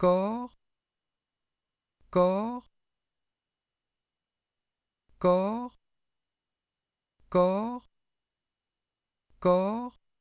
corps corps corps corps corps